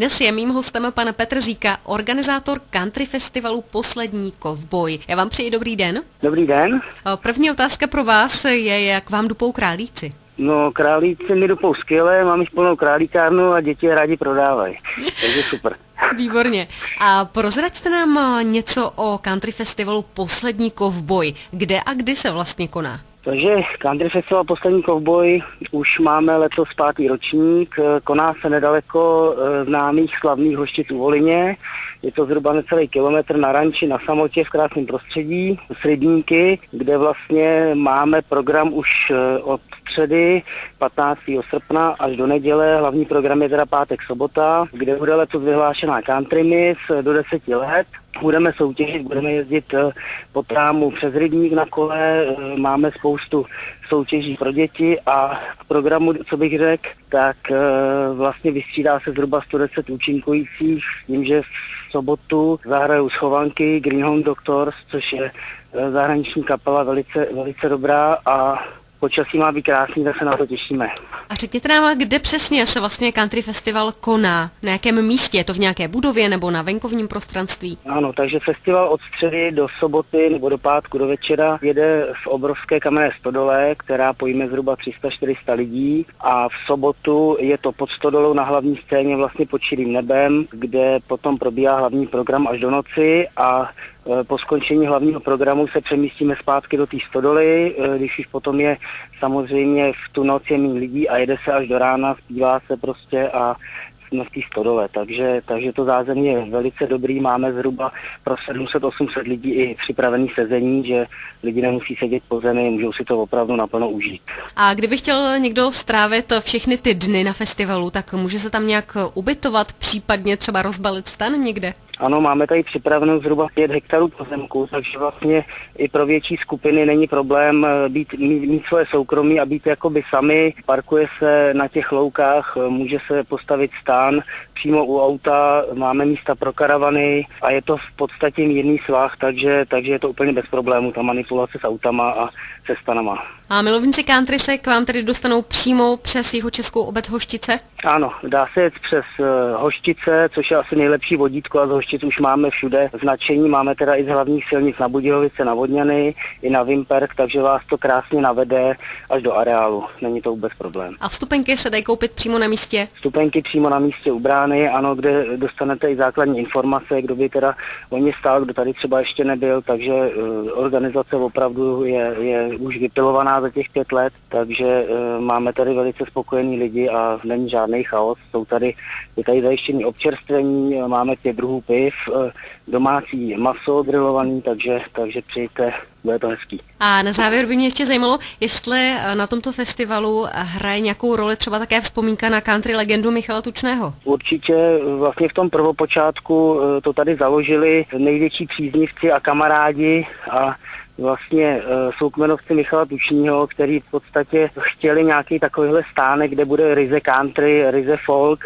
Dnes je mým hostem pan Petr Zíka, organizátor country festivalu Poslední kovboj. Já vám přeji dobrý den. Dobrý den. První otázka pro vás je, jak vám dupou králíci. No, králíci mi dupou skvěle, mám již plnou králíkárnu a děti je rádi prodávají. Takže super. Výborně. A prozraďte nám něco o country festivalu Poslední kovboj. Kde a kdy se vlastně koná? Takže Country Festival Poslední kovboj už máme letos pátý ročník, koná se nedaleko eh, známých slavných hoštic u Volině. Je to zhruba necelý kilometr na ranči na samotě v krásném prostředí s rybníky, kde vlastně máme program už eh, od středy 15. srpna až do neděle. Hlavní program je teda pátek, sobota, kde bude letos vyhlášená country miss do 10 let. Budeme soutěžit, budeme jezdit eh, po trámu přes rybník na kole, eh, máme spoustu soutěží pro děti a k programu, co bych řekl, tak eh, vlastně vystřídá se zhruba 110 účinkujících s tím, že v sobotu zahrajou schovanky Greenhome Doctors, což je zahraniční kapela velice, velice dobrá a počasí má být krásný, tak se na to těšíme. A řekněte nám, kde přesně se vlastně Country Festival koná? Na jakém místě? Je to v nějaké budově nebo na venkovním prostranství? Ano, takže festival od středy do soboty nebo do pátku do večera jede v obrovské kamenné stodole, která pojme zhruba 300-400 lidí a v sobotu je to pod stodolou na hlavní scéně vlastně pod širým nebem, kde potom probíhá hlavní program až do noci a po skončení hlavního programu se přemístíme zpátky do té stodoly, e, když už potom je samozřejmě v tu noc je méně lidí a jede se až do rána, zpívá se prostě a jsme v té stodole, takže, takže to zázemí je velice dobrý, máme zhruba pro 700-800 lidí i připravený sezení, že lidi nemusí sedět po zemi, můžou si to opravdu naplno užít. A kdyby chtěl někdo strávit všechny ty dny na festivalu, tak může se tam nějak ubytovat, případně třeba rozbalit stan někde? Ano, máme tady připraveno zhruba 5 hektarů pozemku, takže vlastně i pro větší skupiny není problém eh, být, mít, mít svoje soukromí a být jakoby sami. Parkuje se na těch loukách, eh, může se postavit stán přímo u auta, máme místa pro karavany a je to v podstatě mírný svah, takže, takže je to úplně bez problému, ta manipulace s autama a se stanama. A milovníci country se k vám tedy dostanou přímo přes jeho českou obec Hoštice? Ano, dá se jet přes uh, Hoštice, což je asi nejlepší vodítko a z Hoštic už máme všude značení. Máme teda i z hlavních silnic na Budějovice, na Vodňany, i na Vimperk, takže vás to krásně navede až do areálu. Není to vůbec problém. A vstupenky se dají koupit přímo na místě? Vstupenky přímo na místě u brány, ano, kde dostanete i základní informace, kdo by teda o ně stál, kdo tady třeba ještě nebyl, takže uh, organizace opravdu je, je už vypilovaná za těch pět let, takže e, máme tady velice spokojení lidi a není žádný chaos. Jsou tady, je tady zajištění občerstvení, máme pět druhů piv, e, domácí maso grilovaný, takže, takže přijďte, bude to hezký. A na závěr by mě ještě zajímalo, jestli na tomto festivalu hraje nějakou roli třeba také vzpomínka na country legendu Michala Tučného. Určitě vlastně v tom prvopočátku to tady založili největší příznivci a kamarádi a vlastně uh, jsou kmenovci Michala Tučního, který v podstatě chtěli nějaký takovýhle stánek, kde bude ryze country, ryze folk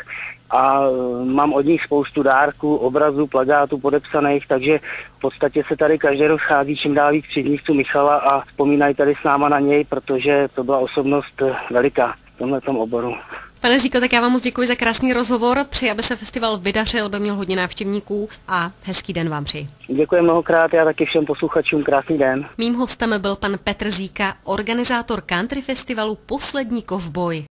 a uh, mám od nich spoustu dárků, obrazů, plagátů podepsaných, takže v podstatě se tady každý rok schází čím dál víc příznivců Michala a vzpomínají tady s náma na něj, protože to byla osobnost uh, veliká v tomhle oboru. Pane Zíko, tak já vám moc děkuji za krásný rozhovor. Přeji, aby se festival vydařil, aby měl hodně návštěvníků a hezký den vám přeji. Děkuji mnohokrát, já taky všem posluchačům krásný den. Mým hostem byl pan Petr Zíka, organizátor country festivalu Poslední kovboj.